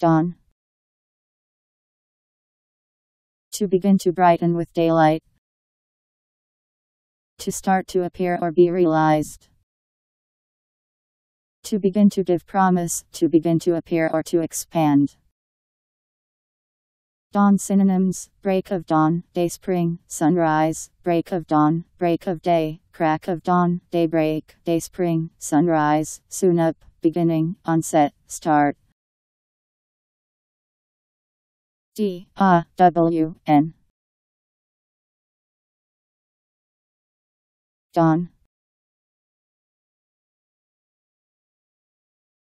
Dawn. To begin to brighten with daylight. To start to appear or be realized. To begin to give promise, to begin to appear or to expand. Dawn synonyms break of dawn, day spring, sunrise, break of dawn, break of day, crack of dawn, daybreak, day spring, sunrise, soon up, beginning, onset, start. D A W N. Dawn